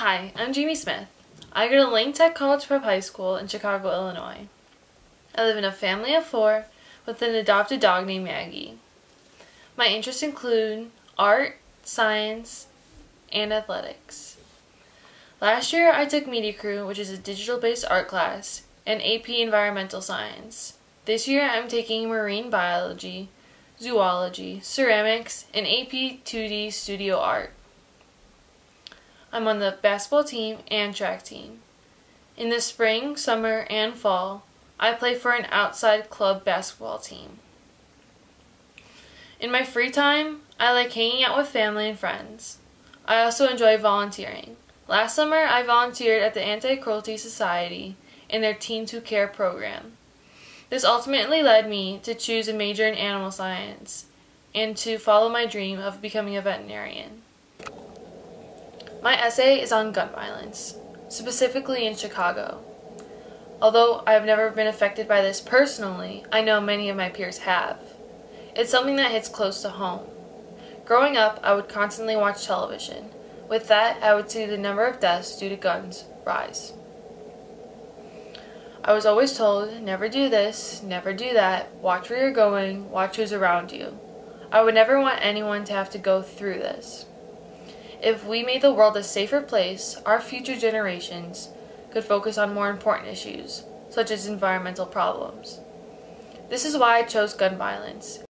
Hi, I'm Jamie Smith. I go to Lane Tech College Prep High School in Chicago, Illinois. I live in a family of four with an adopted dog named Maggie. My interests include art, science, and athletics. Last year I took Media Crew, which is a digital based art class, and AP Environmental Science. This year I'm taking marine biology, zoology, ceramics, and AP 2D studio art. I'm on the basketball team and track team. In the spring, summer, and fall, I play for an outside club basketball team. In my free time, I like hanging out with family and friends. I also enjoy volunteering. Last summer, I volunteered at the Anti Cruelty Society in their Team to Care program. This ultimately led me to choose a major in animal science and to follow my dream of becoming a veterinarian. My essay is on gun violence, specifically in Chicago. Although I have never been affected by this personally, I know many of my peers have. It's something that hits close to home. Growing up, I would constantly watch television. With that, I would see the number of deaths due to guns rise. I was always told, never do this, never do that, watch where you're going, watch who's around you. I would never want anyone to have to go through this. If we made the world a safer place, our future generations could focus on more important issues, such as environmental problems. This is why I chose gun violence.